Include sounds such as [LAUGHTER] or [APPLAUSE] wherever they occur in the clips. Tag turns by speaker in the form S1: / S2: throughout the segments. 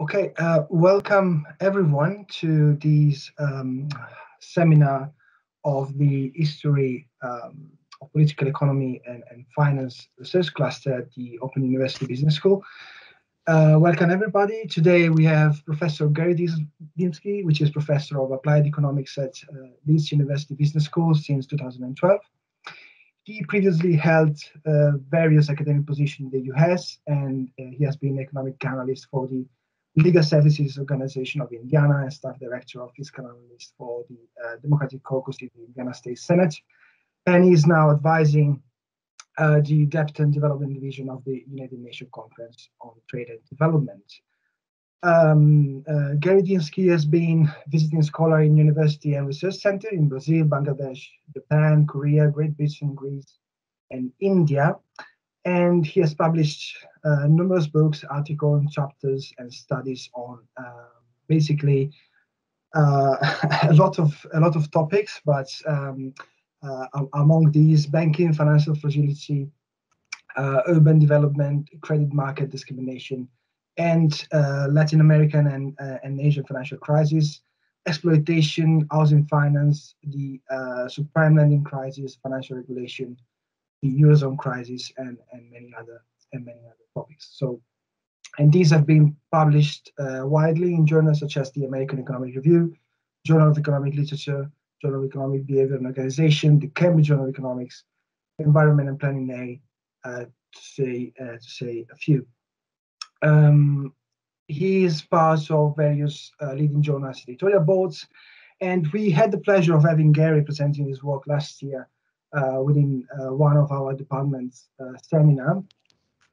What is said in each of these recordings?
S1: Okay, uh, welcome everyone to this um, seminar of the history um, of political economy and, and, finance research cluster at the Open University Business School. Uh, welcome everybody. Today we have Professor Gary Dymski, which is Professor of Applied Economics at uh, Leeds University Business School since 2012. He previously held uh, various academic positions in the US and uh, he has been economic analyst for the Legal Services Organization of Indiana and staff director of fiscal analyst for the uh, Democratic Caucus in the Indiana State Senate. And he's now advising uh, the Debt and Development Division of the United Nations Conference on Trade and Development. Um, uh, Gary Dymski has been visiting scholar in university and research center in Brazil, Bangladesh, Japan, Korea, Great Britain, Greece, and India and he has published uh, numerous books, articles, chapters, and studies on uh, basically uh, [LAUGHS] a lot of a lot of topics. But um, uh, among these, banking, financial fragility, uh, urban development, credit market discrimination, and uh, Latin American and and Asian financial crisis, exploitation, housing finance, the subprime lending crisis, financial regulation the eurozone crisis, and and many other and many other topics. So, and these have been published uh, widely in journals such as the American Economic Review, Journal of Economic Literature, Journal of Economic Behavior and Organization, the Cambridge Journal of Economics, Environment and Planning A, uh, to say uh, to say a few. Um, he is part of various uh, leading journals editorial boards, and we had the pleasure of having Gary presenting his work last year within uh, one of our departments uh, seminar.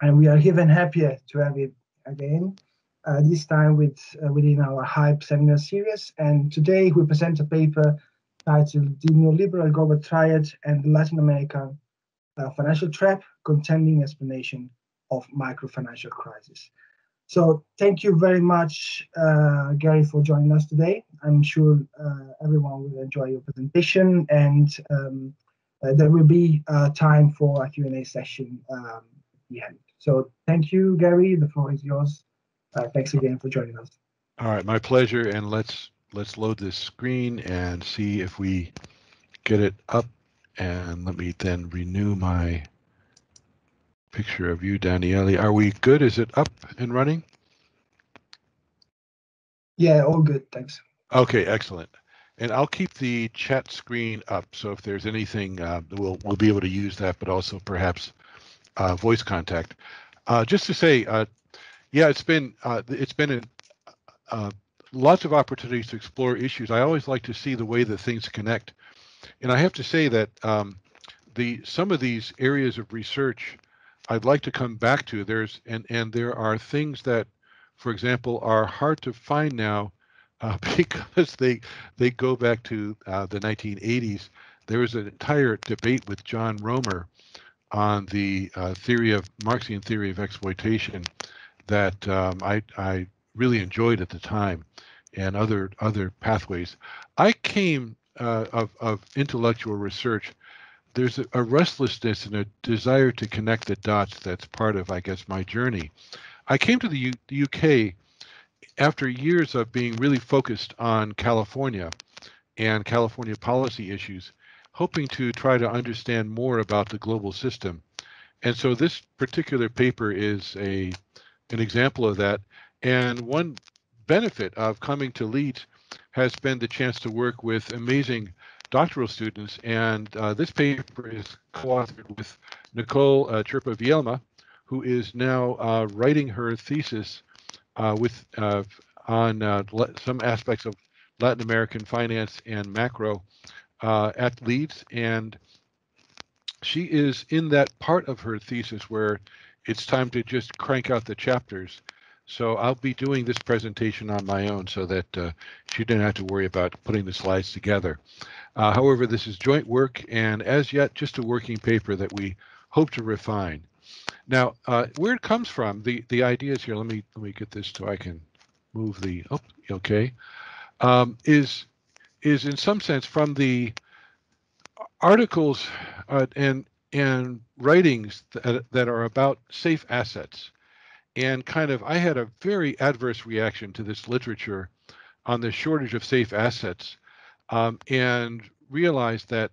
S1: And we are even happier to have it again, this time with within our HYPE seminar series. And today we present a paper titled The Neoliberal Global Triad and Latin American Financial Trap, Contending Explanation of Microfinancial Crisis. So thank you very much, uh, Gary, for joining us today. I'm sure uh, everyone will enjoy your presentation and um, uh, there will be uh, time for a Q&A session um, at the end. So thank you, Gary. The floor is yours. Uh, thanks again for joining us.
S2: All right, my pleasure. And let's let's load this screen and see if we get it up. And let me then renew my picture of you, Daniele. Are we good? Is it up and running?
S1: Yeah, all good. Thanks.
S2: Okay, excellent. And I'll keep the chat screen up, so if there's anything, uh, we'll we'll be able to use that, but also perhaps uh, voice contact. Uh, just to say, uh, yeah, it's been uh, it's been a, uh, lots of opportunities to explore issues. I always like to see the way that things connect, and I have to say that um, the some of these areas of research I'd like to come back to. There's and and there are things that, for example, are hard to find now uh, [LAUGHS] because they they go back to uh, the 1980s. There was an entire debate with John Roemer on the uh, theory of Marxian theory of exploitation that um, I I really enjoyed at the time, and other other pathways. I came uh, of of intellectual research. There's a, a restlessness and a desire to connect the dots. That's part of, I guess, my journey. I came to the, U- the UK after years of being really focused on California and California policy issues, hoping to try to understand more about the global system. And so this particular paper is a an example of that. And one benefit of coming to Leeds has been the chance to work with amazing doctoral students. And uh, this paper is co-authored with Nicole uh, Cerpa Vielma, who is now uh, writing her thesis with uh, on uh, some aspects of Latin American finance and macro at Leeds, and she is in that part of her thesis where it's time to just crank out the chapters. So I'll be doing this presentation on my own so that uh, she didn't have to worry about putting the slides together. Uh, however, this is joint work and as yet just a working paper that we hope to refine. Now, uh, where it comes from, the the ideas here. Let me let me get this so I can move the. Oh, okay. Um, is is in some sense from the articles uh, and and writings that, that are about safe assets and kind of I had a very adverse reaction to this literature on the shortage of safe assets, um, and realized that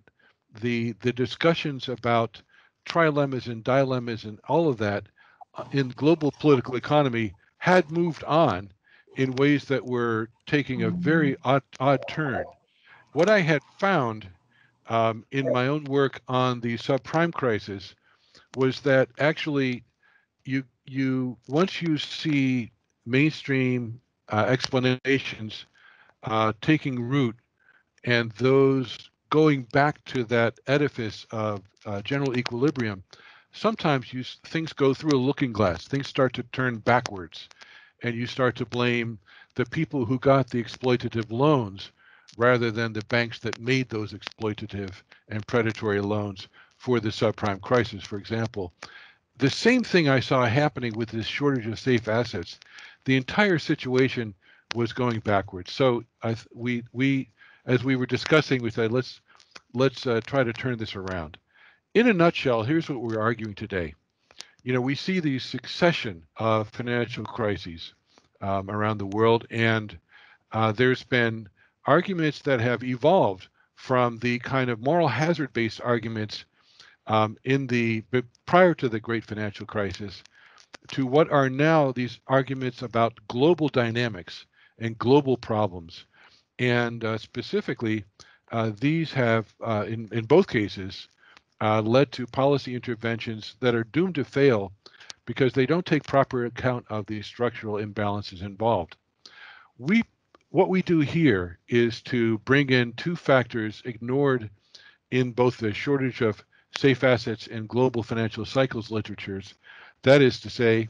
S2: the the discussions about trilemmas and dilemmas and all of that uh, in global political economy had moved on in ways that were taking a very odd, odd turn. What I had found um, in my own work on the subprime crisis was that actually you you once you see mainstream uh, explanations uh, taking root and those going back to that edifice of uh, general equilibrium, sometimes you things go through a looking glass. Things start to turn backwards, and you start to blame the people who got the exploitative loans rather than the banks that made those exploitative and predatory loans for the subprime crisis, for example. The same thing I saw happening with this shortage of safe assets. The entire situation was going backwards. So I, we we as we were discussing, we said let's let's uh, try to turn this around. In a nutshell, here's what we're arguing today. You know, we see these succession of financial crises um, around the world, and uh, there's been arguments that have evolved from the kind of moral hazard based arguments um, in the prior to the great financial crisis to what are now these arguments about global dynamics and global problems and uh, specifically uh, these have uh, in, in both cases uh, led to policy interventions that are doomed to fail because they don't take proper account of the structural imbalances involved we what we do here is to bring in two factors ignored in both the shortage of safe assets and global financial cycles literatures. That is to say,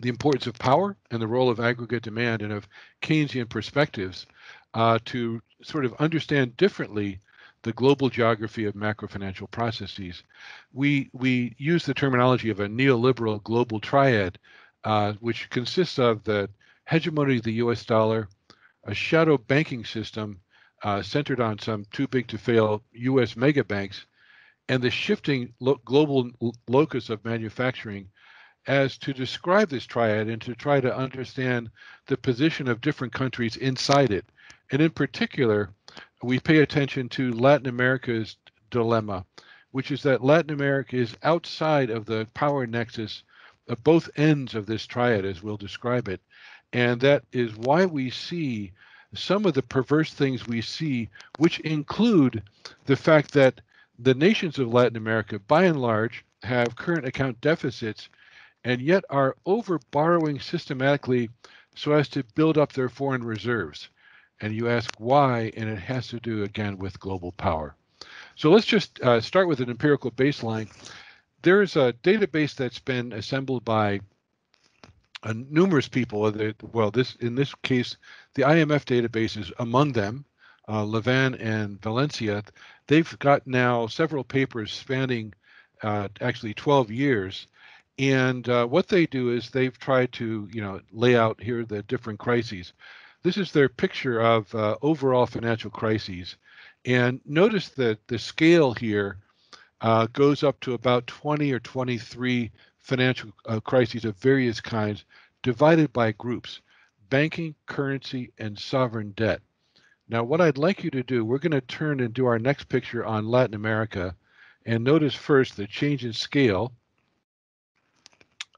S2: the importance of power and the role of aggregate demand and of Keynesian perspectives uh, to sort of understand differently the global geography of macrofinancial processes. We we use the terminology of a neoliberal global triad, uh, which consists of the hegemony of the US dollar, a shadow banking system uh, centered on some too big to fail US mega banks, and the shifting lo global locus of manufacturing as to describe this triad and to try to understand the position of different countries inside it. And in particular, we pay attention to Latin America's dilemma, which is that Latin America is outside of the power nexus of both ends of this triad, as we'll describe it. And that is why we see some of the perverse things we see, which include the fact that the nations of Latin America, by and large, have current account deficits and yet are over borrowing systematically so as to build up their foreign reserves. And you ask why, and it has to do again with global power. So let's just uh, start with an empirical baseline. There's a database that's been assembled by uh, numerous people. Well, this in this case, the IMF database is among them. Uh, Laeven and Valencia, they've got now several papers spanning uh, actually 12 years. And uh, what they do is they've tried to, you know, lay out here the different crises. This is their picture of uh, overall financial crises. And notice that the scale here uh, goes up to about 20 or 23 financial uh, crises of various kinds divided by groups banking, currency, and sovereign debt. Now, what I'd like you to do, we're going to turn and do our next picture on Latin America. And notice first the change in scale.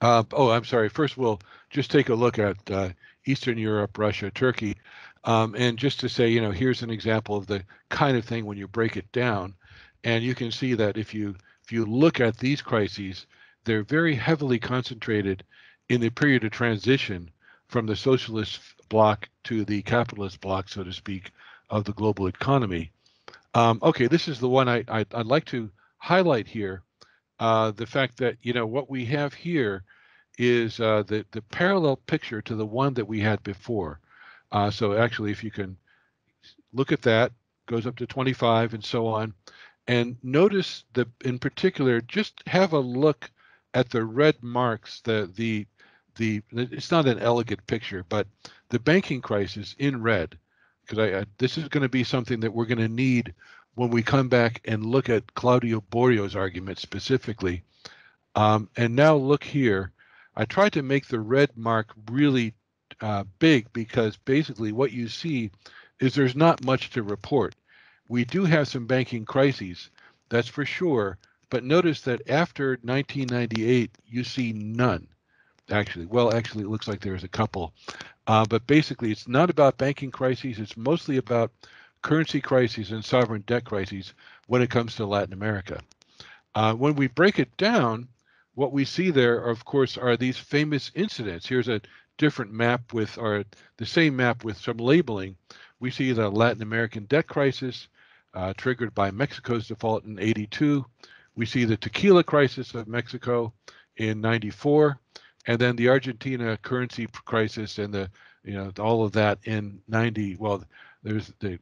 S2: Uh, oh, I'm sorry. First, we'll just take a look at uh, Eastern Europe, Russia, Turkey. Um, and just to say, you know, here's an example of the kind of thing when you break it down. And you can see that if you if you look at these crises, they're very heavily concentrated in the period of transition from the socialist bloc to the capitalist bloc, so to speak, of the global economy. Um, okay, this is the one I, I would like to highlight here. Uh, the fact that you know what we have here is uh, the the parallel picture to the one that we had before. Uh, so actually, if you can look at that, goes up to 25 and so on, and notice the in particular, just have a look at the red marks, the the the it's not an elegant picture, but the banking crisis in red, because I, I, this is going to be something that we're going to need when we come back and look at Claudio Borio's argument specifically. Um, and now look here, I tried to make the red mark really uh, big because basically what you see is there's not much to report. We do have some banking crises, that's for sure, but notice that after 1998, you see none. Actually, well, actually, it looks like there's a couple. Uh, but basically, it's not about banking crises. It's mostly about currency crises and sovereign debt crises when it comes to Latin America. Uh, when we break it down, what we see there, of course, are these famous incidents. Here's a different map with, or the same map with some labeling. We see the Latin American debt crisis uh, triggered by Mexico's default in 82. We see the tequila crisis of Mexico in 94, and then the Argentina currency crisis and the, you know, all of that in 90. Well, there's the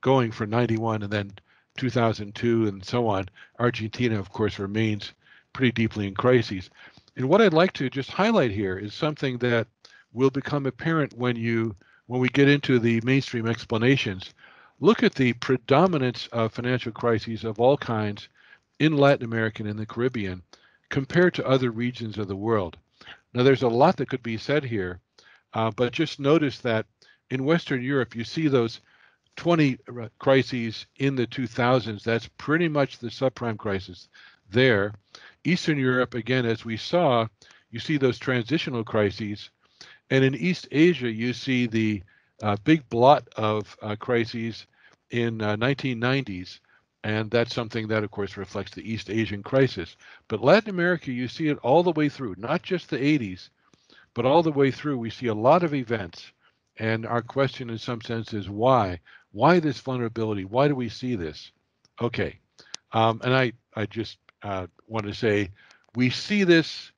S2: going for 91 and then 2002 and so on. Argentina, of course, remains pretty deeply in crises. And what I'd like to just highlight here is something that will become apparent when you when we get into the mainstream explanations. Look at the predominance of financial crises of all kinds in Latin America and in the Caribbean compared to other regions of the world. Now, there's a lot that could be said here, uh, but just notice that in Western Europe, you see those 20 crises in the 2000s. That's pretty much the subprime crisis there. Eastern Europe, again, as we saw, you see those transitional crises. And in East Asia, you see the uh, big blot of uh, crises in uh, 1990s. And that's something that, of course, reflects the East Asian crisis. But Latin America, you see it all the way through, not just the 80s, but all the way through. We see a lot of events. And our question, in some sense, is why? Why this vulnerability? Why do we see this? Okay. Um, and I, I just uh, want to say we see this,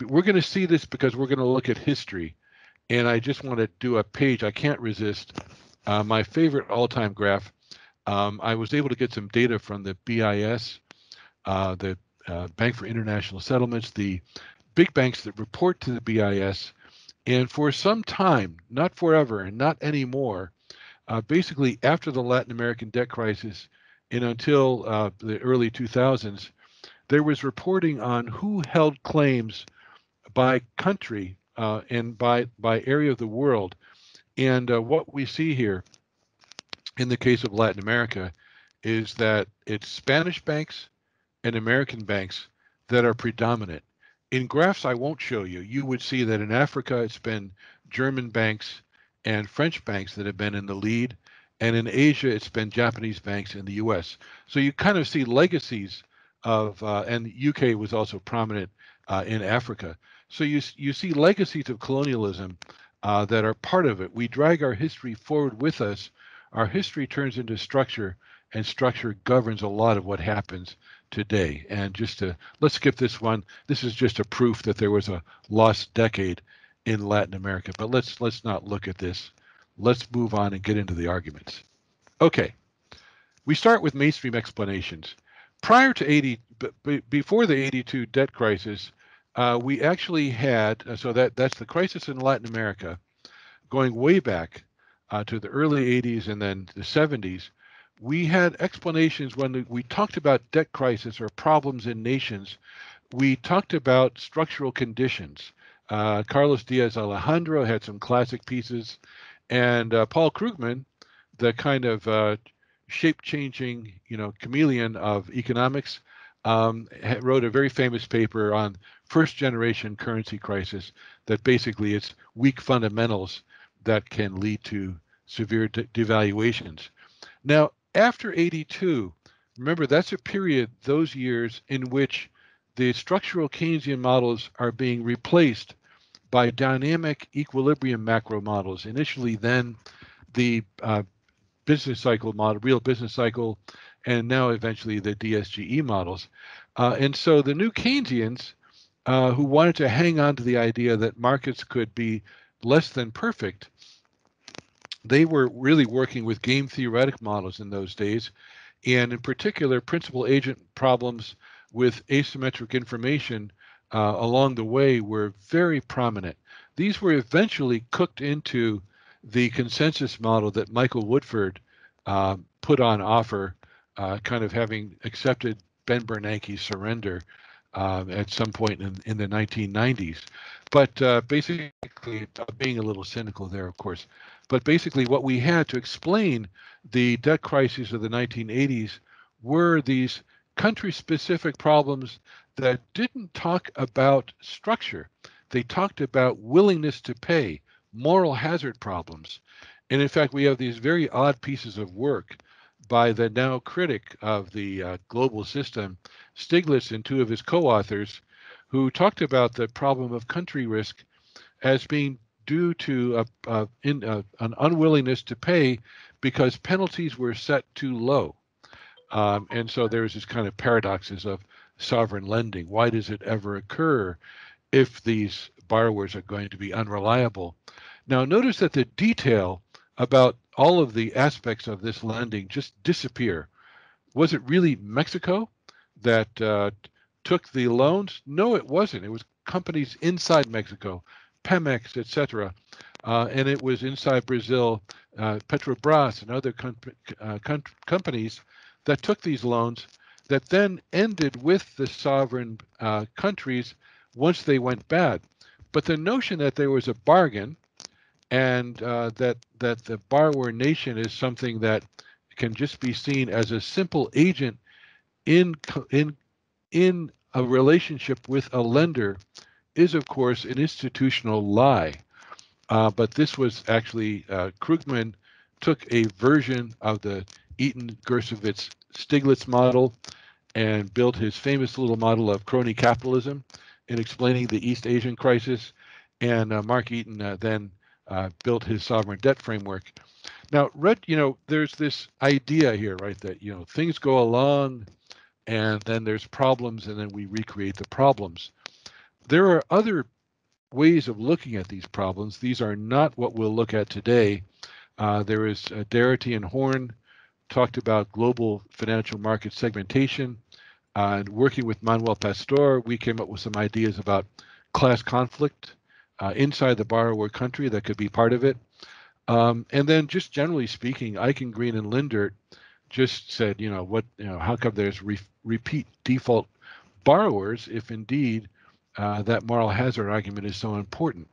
S2: we're going to see this because we're going to look at history. And I just want to do a page, I can't resist. Uh, my favorite all time graph. Um, I was able to get some data from the BIS, uh, the uh, Bank for International Settlements, the big banks that report to the BIS. And for some time, not forever and not anymore, uh, basically after the Latin American debt crisis and until uh, the early 2000s, there was reporting on who held claims by country uh, and by by area of the world. And uh, what we see here, in the case of Latin America, is that it's Spanish banks and American banks that are predominant. In graphs I won't show you, you would see that in Africa it's been German banks and French banks that have been in the lead. And in Asia, it's been Japanese banks in the US. So you kind of see legacies of, uh, and UK was also prominent uh, in Africa. So you you see legacies of colonialism uh, that are part of it. We drag our history forward with us. Our history turns into structure, and structure governs a lot of what happens today. And just to let's skip this one. This is just a proof that there was a lost decade in Latin America. But let's let's not look at this. Let's move on and get into the arguments. Okay. We start with mainstream explanations prior to 80, b- before the 82 debt crisis, uh, we actually had, uh, so that that's the crisis in Latin America, going way back uh, to the early 80s and then the 70s. We had explanations when we talked about debt crisis or problems in nations. We talked about structural conditions. Uh, Carlos Diaz Alejandro had some classic pieces, and uh, Paul Krugman, the kind of uh, shape-changing, you know, chameleon of economics, um, wrote a very famous paper on first-generation currency crisis. That basically it's weak fundamentals that can lead to severe de- devaluations. Now, after 82, remember that's a period, those years in which the structural Keynesian models are being replaced by dynamic equilibrium macro models. Initially, then the uh, business cycle model, real business cycle, and now eventually the DSGE models. Uh, and so the new Keynesians uh, who wanted to hang on to the idea that markets could be less than perfect, they were really working with game theoretic models in those days, and in particular, principal agent problems with asymmetric information uh, along the way were very prominent. These were eventually cooked into the consensus model that Michael Woodford uh, put on offer, uh, kind of having accepted Ben Bernanke's surrender um, at some point in, in the 1990s. But uh, basically, being a little cynical there, of course, but basically, what we had to explain the debt crises of the 1980s were these country specific problems that didn't talk about structure. They talked about willingness to pay, moral hazard problems. And in fact, we have these very odd pieces of work by the now critic of the uh, global system, Stiglitz, and two of his co authors, who talked about the problem of country risk as being due to a, a, in, a, an unwillingness to pay because penalties were set too low. Um, and so there's this kind of paradoxes of sovereign lending. Why does it ever occur if these borrowers are going to be unreliable? Now, notice that the detail about all of the aspects of this lending just disappear. Was it really Mexico that uh, took the loans? No, it wasn't. It was companies inside Mexico, Pemex, etc. Uh, and it was inside Brazil, uh, Petrobras and other com- uh, com- companies that took these loans that then ended with the sovereign uh, countries once they went bad. But the notion that there was a bargain and uh, that that the borrower nation is something that can just be seen as a simple agent in in in a relationship with a lender is of course an institutional lie. Uh, but this was actually uh, krugman took a version of the eaton Gersovitz stiglitz model and built his famous little model of crony capitalism in explaining the east asian crisis. And uh, mark eaton uh, then uh, built his sovereign debt framework. Now, Red, you know, there's this idea here, right, that you know things go along, and then there's problems, and then we recreate the problems. There are other ways of looking at these problems. These are not what we'll look at today. Uh, there is uh, Darity and Horn talked about global financial market segmentation. Uh, and working with Manuel Pastor, we came up with some ideas about class conflict uh, inside the borrower country that could be part of it. Um, and then just generally speaking, Eichengreen, and Lindert just said, you know, what, you know, how come there's re- repeat default borrowers if indeed uh, that moral hazard argument is so important?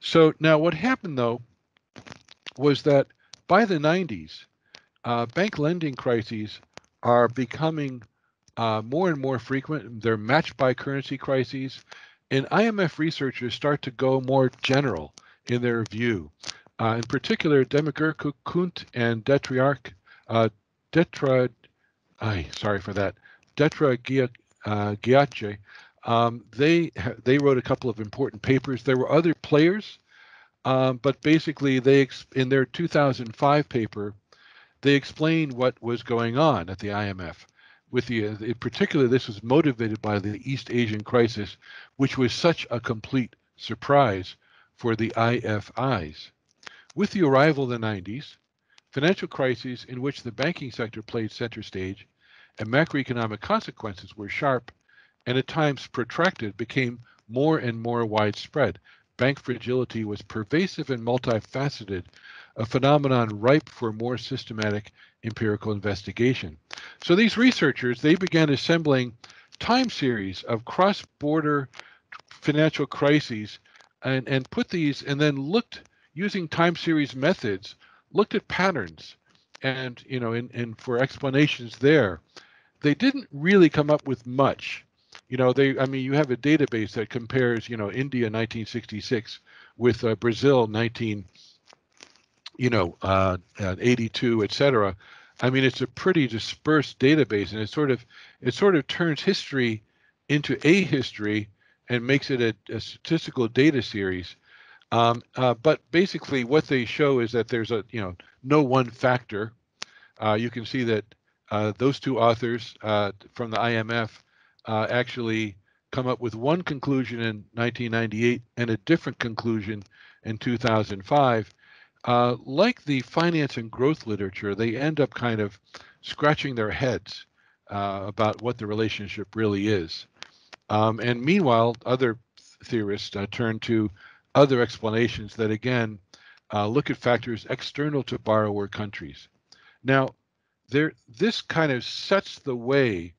S2: So now what happened though was that by the 90s, uh, bank lending crises are becoming uh, more and more frequent. They're matched by currency crises. And IMF researchers start to go more general in their view. Uh, in particular, Demigerku Kunt and Detriarch, uh, Detra, ay, sorry for that, Detragiache, uh, um, they they wrote a couple of important papers. There were other players, um, but basically they in their 2005 paper, they explained what was going on at the IMF with the, uh, in particular, this was motivated by the East Asian crisis, which was such a complete surprise for the IFIs. With the arrival of the 90s, financial crises in which the banking sector played center stage and macroeconomic consequences were sharp and at times protracted became more and more widespread. Bank fragility was pervasive and multifaceted, a phenomenon ripe for more systematic empirical investigation. So these researchers, they began assembling time series of cross-border financial crises and, and put these and then looked using time series methods, looked at patterns and you know and, and for explanations there. They didn't really come up with much. You know, they I mean you have a database that compares, you know, India 1966 with uh, Brazil 19 you know, uh, 82, et cetera. I mean, it's a pretty dispersed database, and it sort of it sort of turns history into a history and makes it a, a statistical data series. Um, uh, but basically, what they show is that there's a you know no one factor. Uh, you can see that uh, those two authors uh, from the IMF uh, actually come up with one conclusion in 1998 and a different conclusion in 2005 uh, like the finance and growth literature, they end up kind of scratching their heads uh, about what the relationship really is. Um, and meanwhile, other theorists uh, turn to other explanations that again uh, look at factors external to borrower countries. Now, there, this kind of sets the way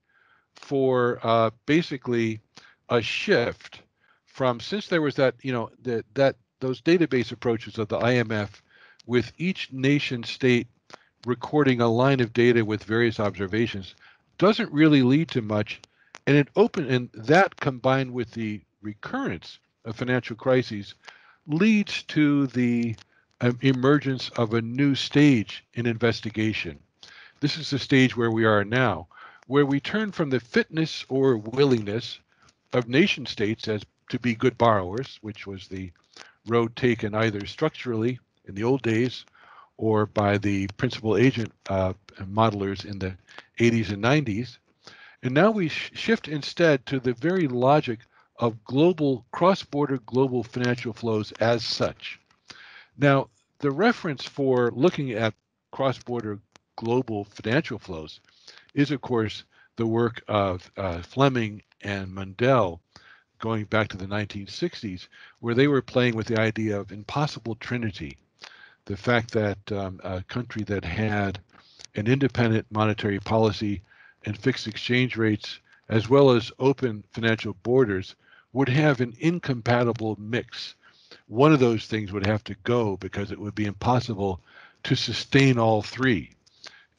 S2: for uh, basically a shift from since there was that you know that that those database approaches of the IMF with each nation state recording a line of data with various observations doesn't really lead to much. And it open and that combined with the recurrence of financial crises leads to the um, emergence of a new stage in investigation. This is the stage where we are now where we turn from the fitness or willingness of nation states as to be good borrowers which was the road taken either structurally in the old days or by the principal agent uh, modelers in the 80s and 90s. And now we sh shift instead to the very logic of global, cross border global financial flows as such. Now, the reference for looking at cross border global financial flows is, of course, the work of uh, Fleming and Mundell going back to the 1960s, where they were playing with the idea of impossible trinity the fact that um, a country that had an independent monetary policy and fixed exchange rates, as well as open financial borders, would have an incompatible mix. One of those things would have to go because it would be impossible to sustain all three.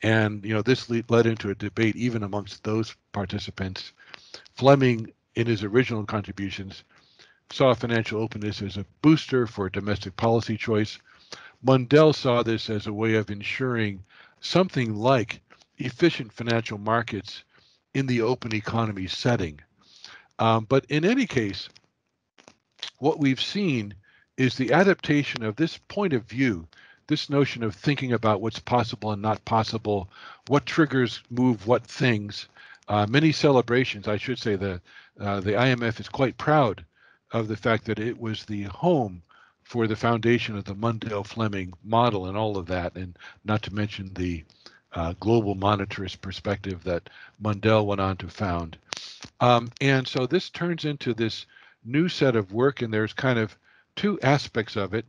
S2: And you know this led into a debate even amongst those participants. Fleming, in his original contributions, saw financial openness as a booster for domestic policy choice, Mundell saw this as a way of ensuring something like efficient financial markets in the open economy setting. Um, but in any case, what we've seen is the adaptation of this point of view, this notion of thinking about what's possible and not possible, what triggers move what things. Uh, many celebrations, I should say, the uh, the IMF is quite proud of the fact that it was the home for the foundation of the Mundell Fleming model and all of that, and not to mention the uh, global monetarist perspective that Mundell went on to found. Um, and so this turns into this new set of work, and there's kind of two aspects of it.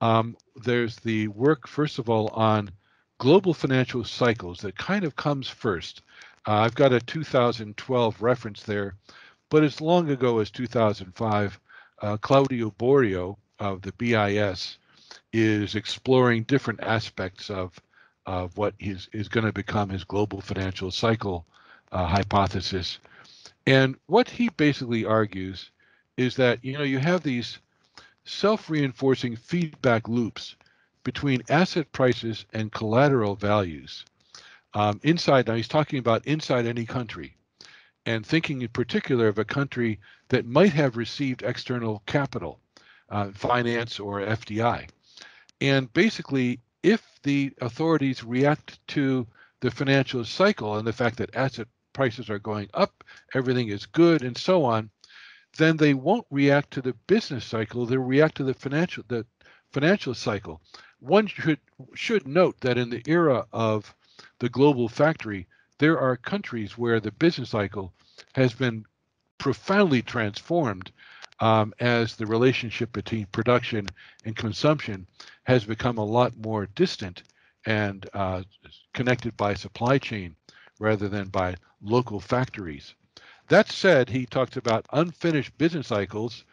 S2: Um, there's the work, first of all, on global financial cycles that kind of comes first. Uh, I've got a 2012 reference there, but as long ago as 2005, uh, Claudio Borio, of the BIS is exploring different aspects of of what is is going to become his global financial cycle uh, hypothesis. And what he basically argues is that you know you have these self-reinforcing feedback loops between asset prices and collateral values. Um, inside now he's talking about inside any country and thinking in particular of a country that might have received external capital uh, finance or FDI. And basically, if the authorities react to the financial cycle and the fact that asset prices are going up, everything is good, and so on, then they won't react to the business cycle. They'll react to the financial the financial cycle. One should should note that in the era of the global factory, there are countries where the business cycle has been profoundly transformed um, as the relationship between production and consumption has become a lot more distant and uh, connected by supply chain rather than by local factories. That said, he talks about unfinished business cycles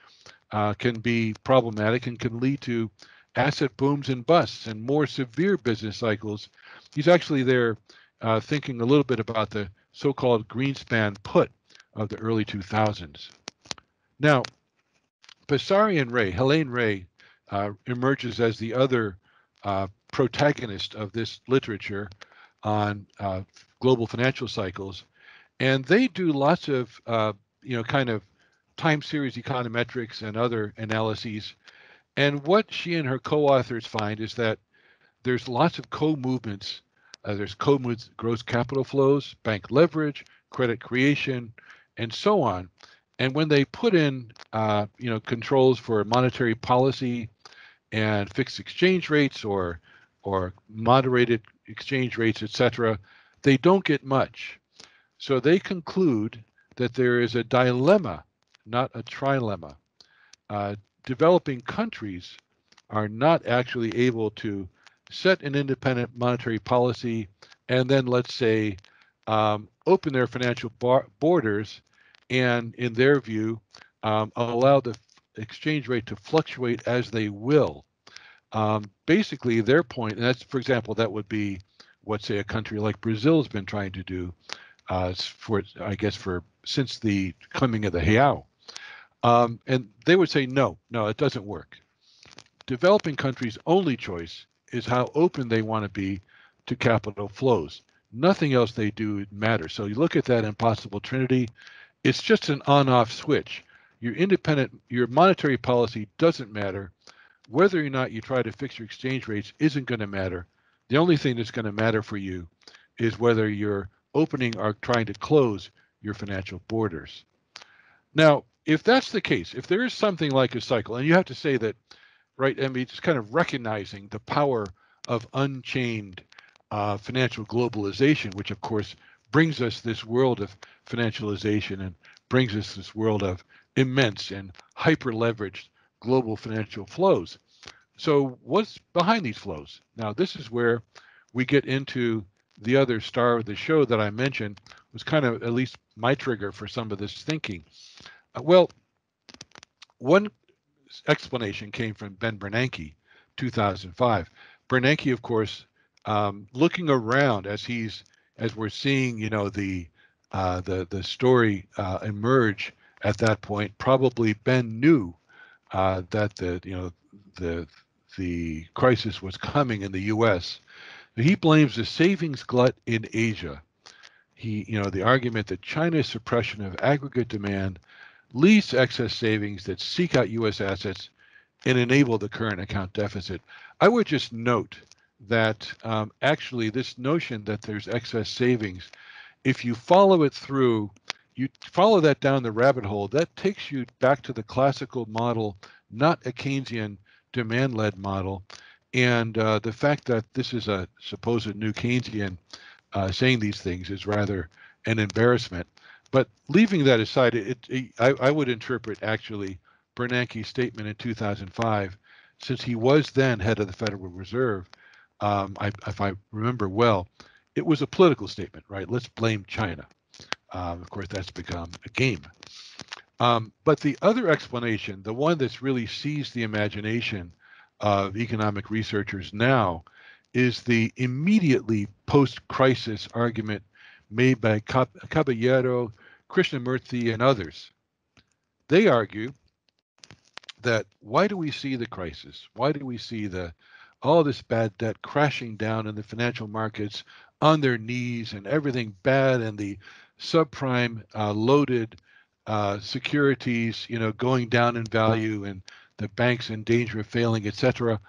S2: uh, can be problematic and can lead to asset booms and busts and more severe business cycles. He's actually there uh, thinking a little bit about the so-called Greenspan put of the early 2000s. Now, Passerian Ray, Helene Rey, uh, emerges as the other uh, protagonist of this literature on uh, global financial cycles, and they do lots of uh, you know kind of time series econometrics and other analyses. And what she and her co-authors find is that there's lots of co-movements. Uh, there's co-movements, gross capital flows, bank leverage, credit creation, and so on. And when they put in, uh, you know, controls for monetary policy and fixed exchange rates or or moderated exchange rates, etc., they don't get much. So they conclude that there is a dilemma, not a trilemma. Uh, developing countries are not actually able to set an independent monetary policy and then let's say um, open their financial bar- borders and, in their view, um, allow the exchange rate to fluctuate as they will. Um, basically, their point, and that's, for example, that would be what, say, a country like Brazil has been trying to do uh, for, I guess, for since the coming of the real. Um, and they would say, no, no, it doesn't work. Developing countries' only choice is how open they want to be to capital flows. Nothing else they do matters. So you look at that impossible trinity, it's just an on-off switch. Your independent, your monetary policy doesn't matter. Whether or not you try to fix your exchange rates isn't going to matter. The only thing that's going to matter for you is whether you're opening or trying to close your financial borders. Now, if that's the case, if there is something like a cycle, and you have to say that, right, I mean, it's kind of recognizing the power of unchained uh, financial globalization, which of course brings us this world of financialization and brings us this world of immense and hyper leveraged global financial flows. So, what's behind these flows? Now, this is where we get into the other star of the show that I mentioned, was kind of at least my trigger for some of this thinking. Uh, well, one explanation came from Ben Bernanke, 2005. Bernanke, of course, um, looking around as he's as we're seeing, you know, the uh, the the story uh, emerge at that point. Probably Ben knew uh, that the you know the the crisis was coming in the U.S. He blames the savings glut in Asia. He, you know, the argument that China's suppression of aggregate demand leads to excess savings that seek out U.S. assets and enable the current account deficit. I would just note that um, actually this notion that there's excess savings, if you follow it through, you follow that down the rabbit hole, that takes you back to the classical model, not a Keynesian demand led model. And uh, the fact that this is a supposed new Keynesian uh, saying these things is rather an embarrassment. But leaving that aside, it, it, I, I would interpret actually Bernanke's statement in 2005, since he was then head of the Federal Reserve, um, I, if I remember well, it was a political statement, right? Let's blame China. Um, of course, that's become a game. Um, but the other explanation, the one that's really seized the imagination of economic researchers now, is the immediately post-crisis argument made by Caballero, Krishnamurthy, and others. They argue that why do we see the crisis? Why do we see the all this bad debt crashing down in the financial markets on their knees and everything bad and the subprime uh, loaded uh, securities, you know, going down in value and the banks in danger of failing, etc.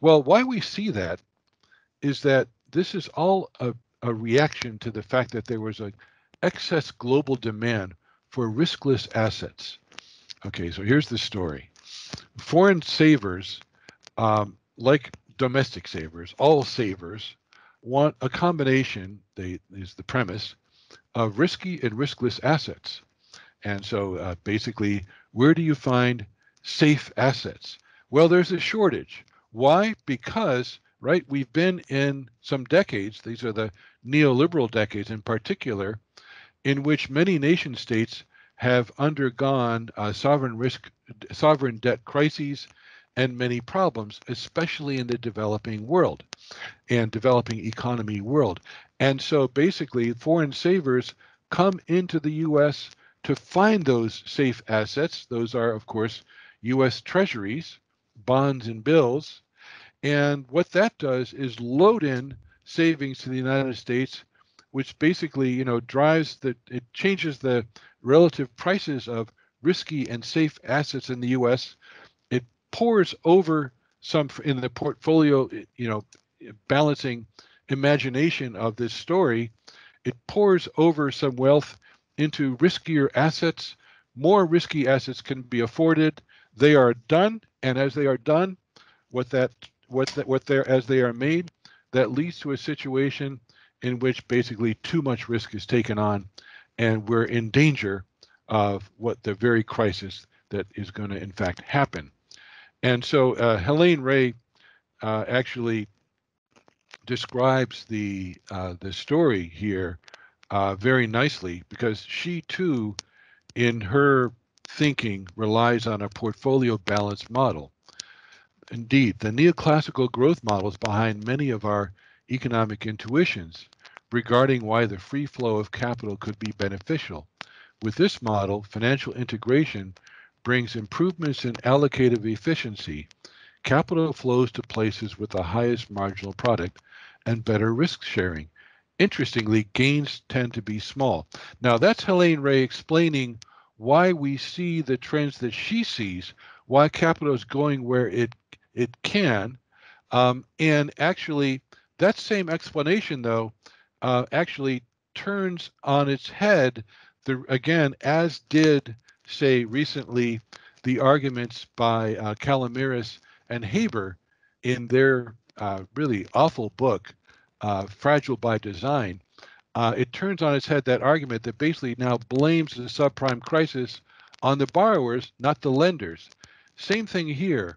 S2: Well, why we see that is that this is all a, a reaction to the fact that there was an excess global demand for riskless assets. Okay, so here's the story. Foreign savers, um, like domestic savers, all savers, want a combination, they, is the premise, of risky and riskless assets. And so uh, basically, where do you find safe assets? Well, there's a shortage. Why? Because, right, we've been in some decades, these are the neoliberal decades in particular, in which many nation states have undergone uh, sovereign risk, sovereign debt crises, and many problems, especially in the developing world and developing economy world. And so basically, foreign savers come into the US to find those safe assets. Those are, of course, US treasuries, bonds, and bills. And what that does is load in savings to the United States, which basically, you know, drives the, it changes the relative prices of risky and safe assets in the US pours over some in the portfolio, you know, balancing imagination of this story, it pours over some wealth into riskier assets. More risky assets can be afforded. They are done, and as they are done, what that what that what they're as they are made, that leads to a situation in which basically too much risk is taken on, and we're in danger of what the very crisis that is going to in fact happen. And so uh, Helene Rey uh, actually describes the uh, the story here uh, very nicely because she too, in her thinking, relies on a portfolio balance model. Indeed, the neoclassical growth models behind many of our economic intuitions regarding why the free flow of capital could be beneficial. With this model, financial integration brings improvements in allocative efficiency. Capital flows to places with the highest marginal product and better risk sharing. Interestingly, gains tend to be small. Now, that's Helene Rey explaining why we see the trends that she sees, why capital is going where it it can, um, and actually that same explanation though uh, actually turns on its head the again as did say recently the arguments by uh, Calomiris and Haber in their uh, really awful book, uh, Fragile by Design. Uh, it turns on its head that argument that basically now blames the subprime crisis on the borrowers, not the lenders. Same thing here.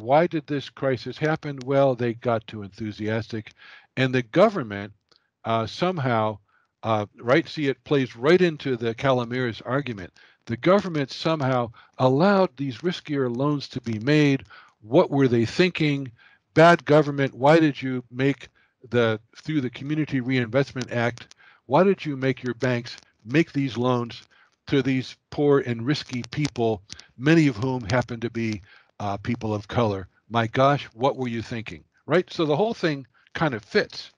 S2: Why did this crisis happen? Well, they got too enthusiastic, and the government uh, somehow, uh, right? See, it plays right into the Calomiris argument the government somehow allowed these riskier loans to be made. What were they thinking? Bad government. Why did you make the through the Community Reinvestment Act? Why did you make your banks make these loans to these poor and risky people, many of whom happen to be uh, people of color? My gosh, what were you thinking? Right. So the whole thing kind of fits.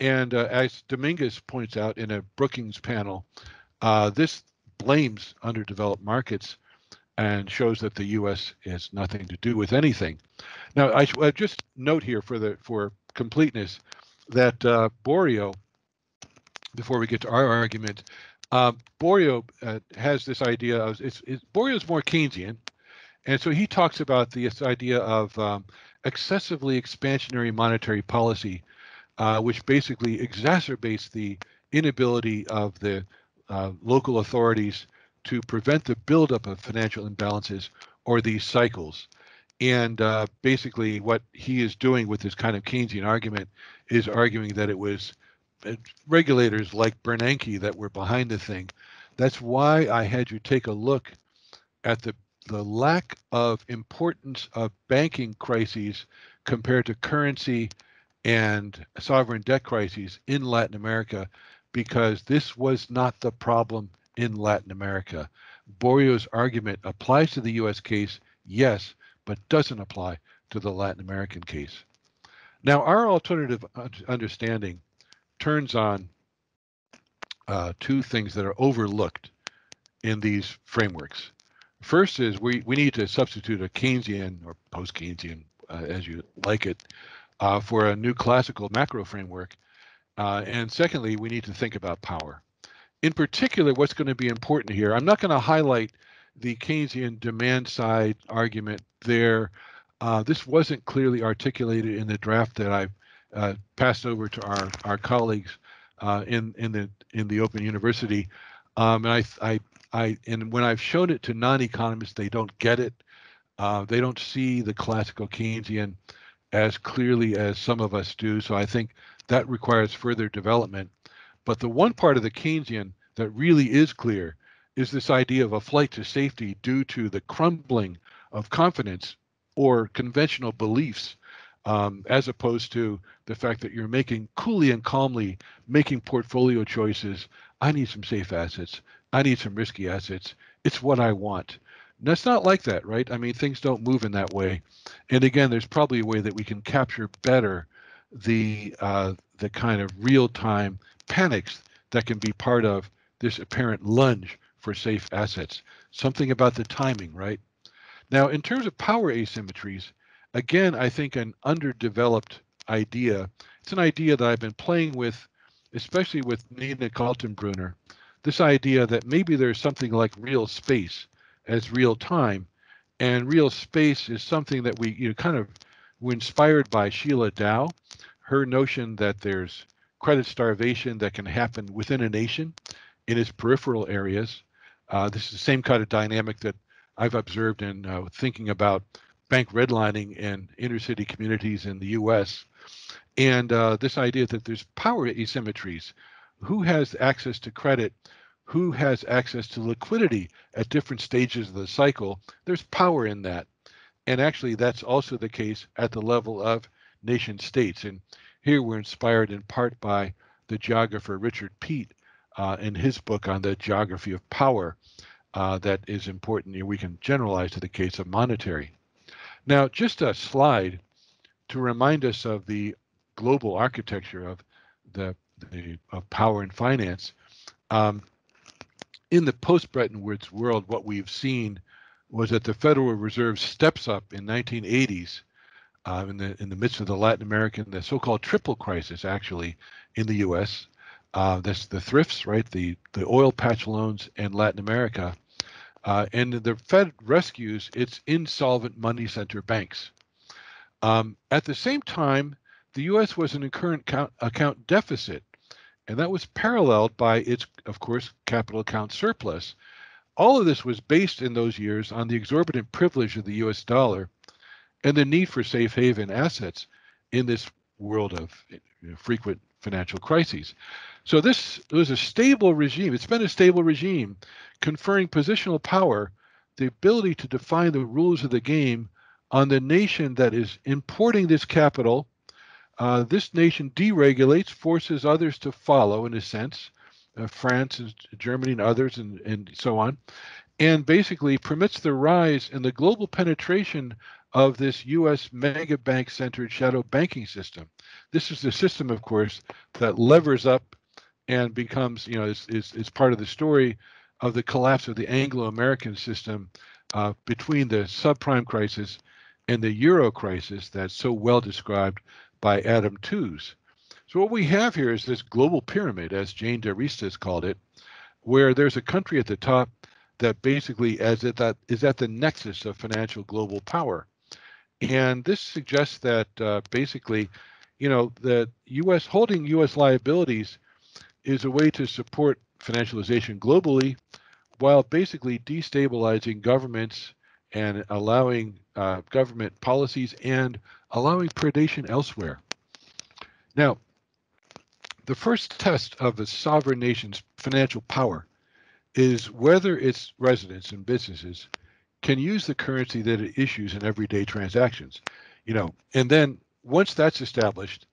S2: And uh, as Dominguez points out in a Brookings panel, uh, this blames underdeveloped markets and shows that the U.S. has nothing to do with anything. Now, I should just note here for the for completeness that uh, Borio, before we get to our argument, uh, Borio uh, has this idea of it's, it's Borio's more Keynesian, and so he talks about this idea of um, excessively expansionary monetary policy, uh, which basically exacerbates the inability of the uh, local authorities to prevent the buildup of financial imbalances or these cycles. And uh, basically, what he is doing with this kind of Keynesian argument is arguing that it was uh, regulators like Bernanke that were behind the thing. That's why I had you take a look at the the lack of importance of banking crises compared to currency and sovereign debt crises in Latin America because this was not the problem in Latin America. Borio's argument applies to the US case, yes, but doesn't apply to the Latin American case. Now, our alternative understanding turns on uh, two things that are overlooked in these frameworks. First is we, we need to substitute a Keynesian or post Keynesian, uh, as you like it, uh, for a new classical macro framework uh, and secondly, we need to think about power. In particular, what's going to be important here, I'm not going to highlight the Keynesian demand side argument there. Uh, this wasn't clearly articulated in the draft that I uh, passed over to our, our colleagues uh, in, in, the, in the Open University. Um, and I, I, I, and when I've shown it to non-economists, they don't get it. Uh, they don't see the classical Keynesian as clearly as some of us do. So I think that requires further development. But the one part of the Keynesian that really is clear is this idea of a flight to safety due to the crumbling of confidence or conventional beliefs, um, as opposed to the fact that you're making coolly and calmly making portfolio choices. I need some safe assets. I need some risky assets. It's what I want. That's not like that, right? I mean, things don't move in that way. And again, there's probably a way that we can capture better the uh, the kind of real time panics that can be part of this apparent lunge for safe assets. Something about the timing, right? Now, in terms of power asymmetries, again, I think an underdeveloped idea. It's an idea that I've been playing with, especially with Nina Kaltenbrunner. This idea that maybe there's something like real space as real time, and real space is something that we you know kind of were inspired by Sheila Dow her notion that there's credit starvation that can happen within a nation in its peripheral areas. Uh, this is the same kind of dynamic that I've observed in uh, thinking about bank redlining in inner city communities in the US. And uh, this idea that there's power asymmetries who has access to credit, who has access to liquidity at different stages of the cycle. There's power in that. And actually, that's also the case at the level of nation states. And here we're inspired in part by the geographer Richard Peet uh, in his book on the geography of power uh, that is important. We can generalize to the case of monetary. Now, just a slide to remind us of the global architecture of the, the of power and finance. Um, in the post Bretton Woods world, what we've seen was that the Federal Reserve steps up in 1980s uh, in the in the midst of the Latin American, the so-called triple crisis, actually in the U.S. Uh, that's the thrifts, right? The the oil patch loans in Latin America, uh, and the Fed rescues its insolvent money center banks. Um, at the same time, the U.S. was in a current account, account deficit, and that was paralleled by its, of course, capital account surplus. All of this was based in those years on the exorbitant privilege of the U.S. dollar and the need for safe haven assets in this world of you know, frequent financial crises. So this was a stable regime. It's been a stable regime, conferring positional power, the ability to define the rules of the game on the nation that is importing this capital. Uh, this nation deregulates, forces others to follow, in a sense, uh, France and Germany and others, and, and so on, and basically permits the rise and the global penetration of this U.S. mega bank centered shadow banking system. This is the system, of course, that levers up and becomes, you know, is, is, is part of the story of the collapse of the Anglo American system uh, between the subprime crisis and the euro crisis that's so well described by Adam Tooze. So, what we have here is this global pyramid, as Jane D'Arista's called it, where there's a country at the top that basically as it, that is at the nexus of financial global power. And this suggests that uh, basically, you know, that U.S. holding U.S. liabilities is a way to support financialization globally while basically destabilizing governments and allowing uh, government policies and allowing predation elsewhere. Now, the first test of a sovereign nation's financial power is whether its residents and businesses can use the currency that it issues in everyday transactions. You know, and then once that's established,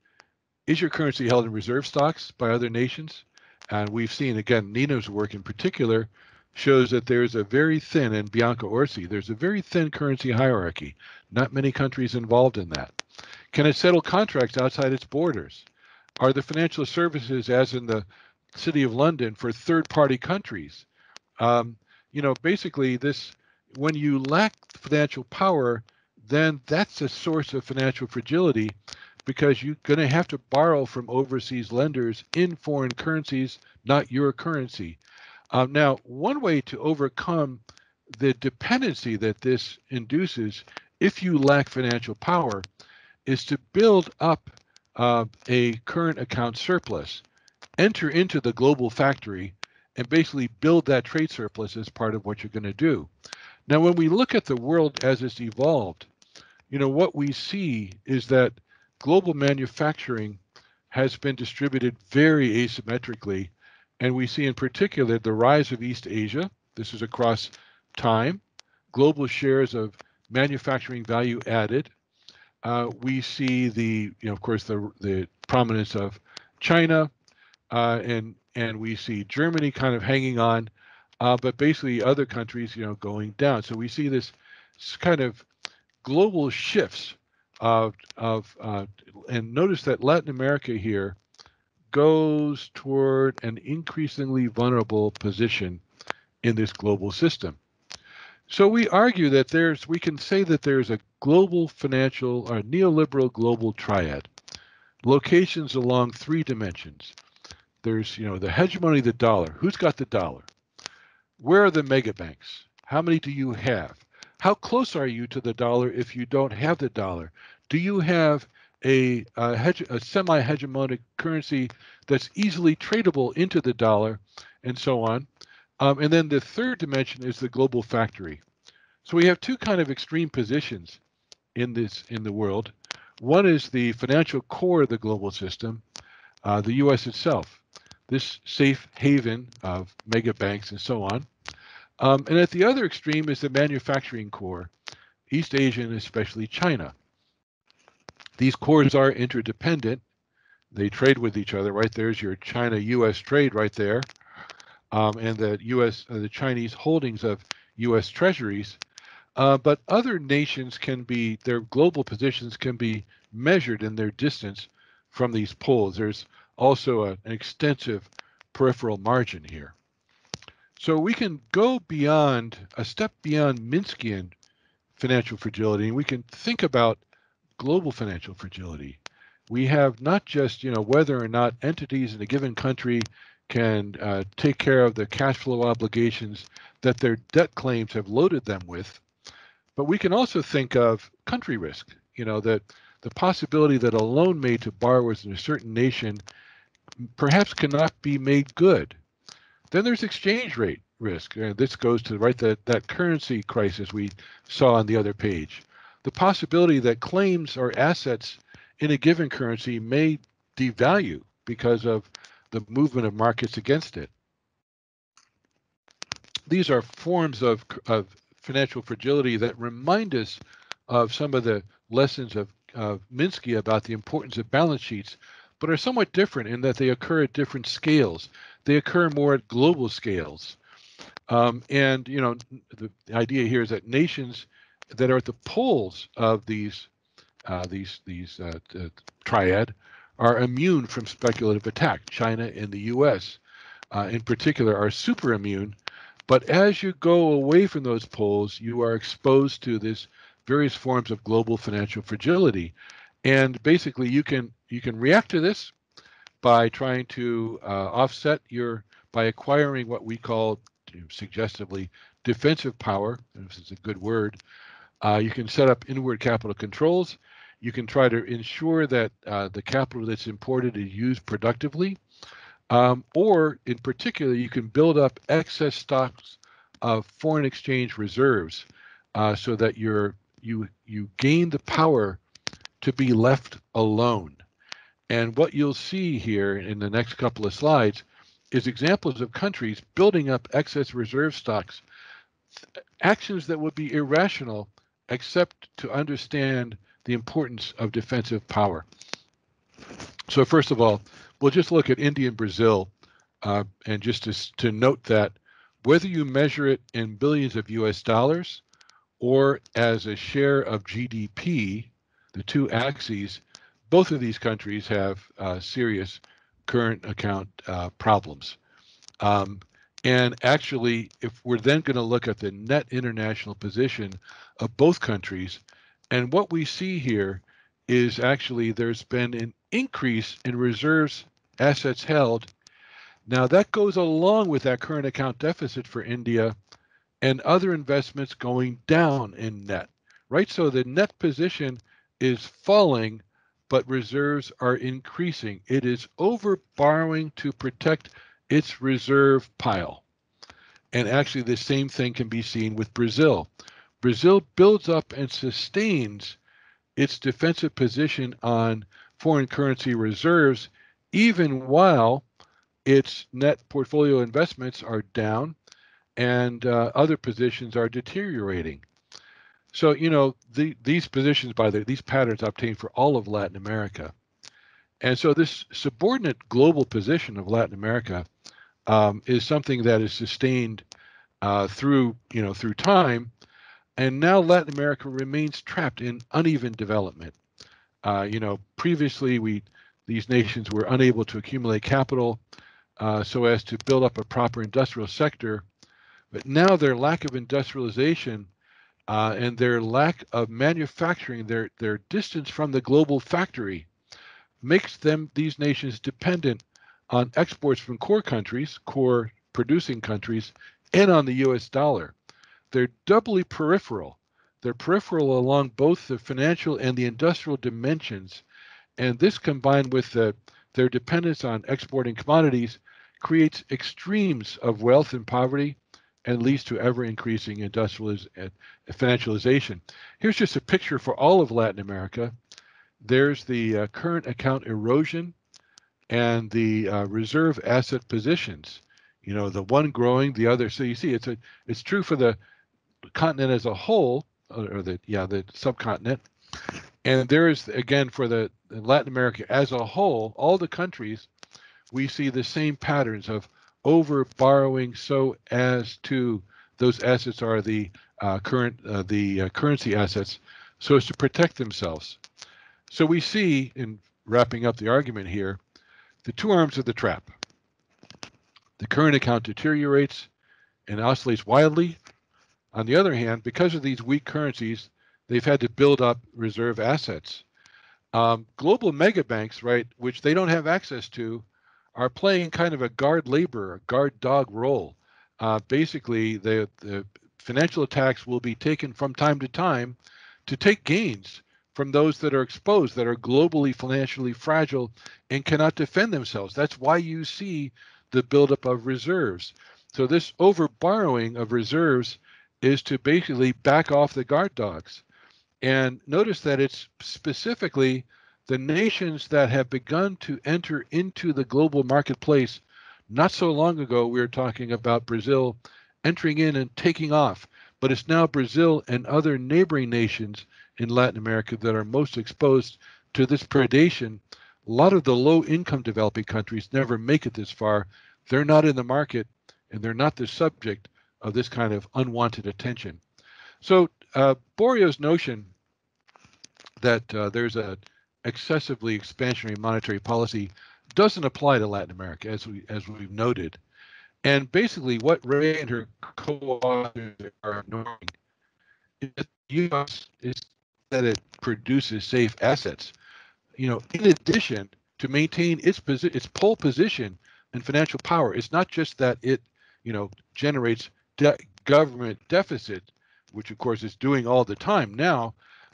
S2: is your currency held in reserve stocks by other nations? And we've seen again, Nina's work in particular shows that there's a very thin, and Bianca Orsi, there's a very thin currency hierarchy. Not many countries involved in that. Can it settle contracts outside its borders? Are the financial services, as in the City of London, for third party countries? Um, you know, basically, this when you lack financial power, then that's a source of financial fragility because you're going to have to borrow from overseas lenders in foreign currencies, not your currency. Um, now, one way to overcome the dependency that this induces, if you lack financial power, is to build up uh, a current account surplus, enter into the global factory, and basically build that trade surplus as part of what you're going to do. Now, when we look at the world as it's evolved, you know, what we see is that global manufacturing has been distributed very asymmetrically. And we see in particular the rise of East Asia. This is across time, global shares of manufacturing value added. Uh, we see the, you know, of course, the, the prominence of China, uh, and and we see Germany kind of hanging on uh, but basically other countries, you know, going down. So we see this kind of global shifts of of uh, and notice that Latin America here goes toward an increasingly vulnerable position in this global system. So we argue that there's we can say that there's a global financial or neoliberal global triad, locations along three dimensions. There's you know the hegemony of the dollar. Who's got the dollar? Where are the mega banks? How many do you have? How close are you to the dollar if you don't have the dollar? Do you have a, a, a semi hegemonic currency that's easily tradable into the dollar and so on? Um, and then the third dimension is the global factory. So we have two kind of extreme positions in this in the world. One is the financial core of the global system, uh, the U.S. itself. This safe haven of mega banks and so on. Um, and at the other extreme is the manufacturing core, East Asia and especially China. These cores are interdependent. They trade with each other. Right there's your China-U.S. trade right there, um, and the U.S. Uh, the Chinese holdings of U.S. Treasuries. Uh, but other nations can be their global positions can be measured in their distance from these poles. There's also a, an extensive peripheral margin here. So we can go beyond a step beyond Minskian financial fragility, and we can think about global financial fragility. We have not just you know whether or not entities in a given country can uh, take care of the cash flow obligations that their debt claims have loaded them with, but we can also think of country risk. You know that the possibility that a loan made to borrowers in a certain nation perhaps cannot be made good. Then there's exchange rate risk. And this goes to right that, that currency crisis we saw on the other page. The possibility that claims or assets in a given currency may devalue because of the movement of markets against it. These are forms of, of financial fragility that remind us of some of the lessons of uh, Minsky about the importance of balance sheets, but are somewhat different in that they occur at different scales. They occur more at global scales. Um, and you know, the idea here is that nations that are at the poles of these uh, these these uh, triad are immune from speculative attack. China and the U.S. Uh, in particular are super immune. But as you go away from those poles, you are exposed to this various forms of global financial fragility. And basically, you can you can react to this by trying to uh, offset your by acquiring what we call suggestively defensive power. This is a good word. Uh, you can set up inward capital controls. You can try to ensure that uh, the capital that's imported is used productively. Um, or, in particular, you can build up excess stocks of foreign exchange reserves uh, so that you're you you gain the power to be left alone. And what you'll see here in the next couple of slides is examples of countries building up excess reserve stocks, actions that would be irrational except to understand the importance of defensive power. So first of all, we'll just look at India and Brazil, uh, and just to, to note that whether you measure it in billions of US dollars or as a share of GDP, the two axes, both of these countries have uh, serious current account uh, problems. Um, and actually, if we're then going to look at the net international position of both countries, and what we see here is actually there's been an increase in reserves assets held. Now that goes along with that current account deficit for India and other investments going down in net, right? So the net position is falling, but reserves are increasing. It is over borrowing to protect its reserve pile. And actually, the same thing can be seen with Brazil. Brazil builds up and sustains its defensive position on foreign currency reserves, even while its net portfolio investments are down and uh, other positions are deteriorating. So, you know, the, these positions, by the these patterns obtained for all of Latin America. And so this subordinate global position of Latin America um, is something that is sustained uh, through, you know, through time. And now Latin America remains trapped in uneven development. Uh, you know, previously we these nations were unable to accumulate capital uh, so as to build up a proper industrial sector but now their lack of industrialization uh, and their lack of manufacturing, their their distance from the global factory, makes them these nations dependent on exports from core countries, core producing countries, and on the U.S. dollar. They're doubly peripheral. They're peripheral along both the financial and the industrial dimensions, and this combined with the, their dependence on exporting commodities creates extremes of wealth and poverty and leads to ever increasing industrialization and financialization. Here's just a picture for all of Latin America. There's the uh, current account erosion and the uh, reserve asset positions. You know, the one growing, the other. So you see, it's a it's true for the continent as a whole, or the yeah the subcontinent, and there is again for the Latin America as a whole, all the countries, we see the same patterns of over borrowing so as to those assets are the uh, current uh, the uh, currency assets so as to protect themselves. So we see in wrapping up the argument here the two arms of the trap. The current account deteriorates and oscillates wildly. On the other hand, because of these weak currencies, they've had to build up reserve assets. Um, global mega banks, right, which they don't have access to, are playing kind of a guard labor, guard dog role. Uh, basically, the, the financial attacks will be taken from time to time to take gains from those that are exposed, that are globally financially fragile and cannot defend themselves. That's why you see the buildup of reserves. So this over borrowing of reserves is to basically back off the guard dogs. And notice that it's specifically the nations that have begun to enter into the global marketplace. Not so long ago, we were talking about Brazil entering in and taking off, but it's now Brazil and other neighboring nations in Latin America that are most exposed to this predation. A lot of the low income developing countries never make it this far. They're not in the market and they're not the subject of this kind of unwanted attention. So uh, Borio's notion that uh, there's a excessively expansionary monetary policy doesn't apply to Latin America, as we as we've noted. And basically, what Rey and her co-authors are ignoring is that the U.S. is that it produces safe assets. You know, in addition to maintain its position, its pole position in financial power, it's not just that it, you know, generates de- government deficit, which of course it's doing all the time now,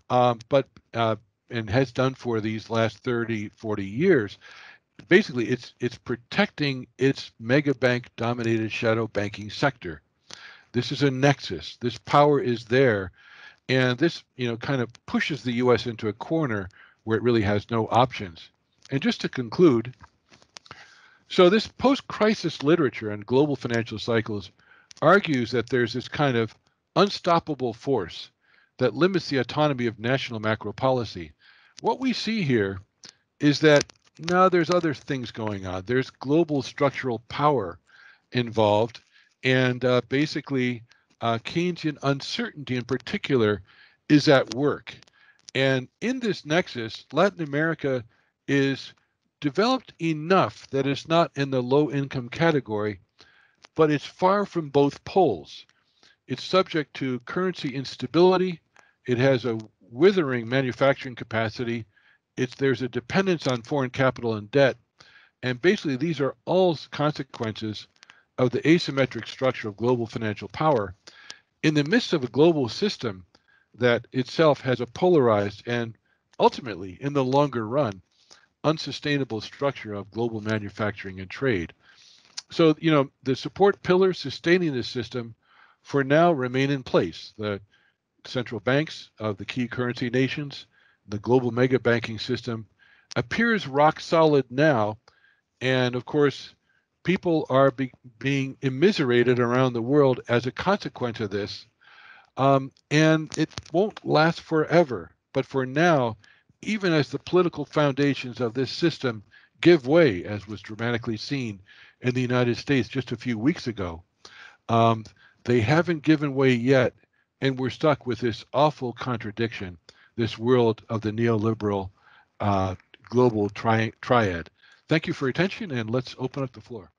S2: um, but uh, and has done for these last 30, 40 years. Basically, it's it's protecting its mega bank dominated shadow banking sector. This is a nexus. This power is there and this, you know, kind of pushes the U.S. into a corner where it really has no options. And just to conclude, so this post-crisis literature on global financial cycles argues that there's this kind of unstoppable force that limits the autonomy of national macro policy. What we see here is that now there's other things going on. There's global structural power involved, and uh, basically uh, Keynesian uncertainty in particular is at work. And in this nexus, Latin America is developed enough that it's not in the low income category, but it's far from both poles. It's subject to currency instability. It has a withering manufacturing capacity. It's there's a dependence on foreign capital and debt. And basically, these are all consequences of the asymmetric structure of global financial power in the midst of a global system that itself has a polarized and ultimately, in the longer run, unsustainable structure of global manufacturing and trade. So, you know, the support pillars sustaining this system for now remain in place. The central banks of the key currency nations, the global mega banking system appears rock solid now. And of course, people are be, being immiserated around the world as a consequence of this. Um, and it won't last forever. But for now, even as the political foundations of this system give way, as was dramatically seen in the United States just a few weeks ago, um, they haven't given way yet. And we're stuck with this awful contradiction, this world of the neoliberal uh, global tri- triad. Thank you for your attention, and let's open up the floor.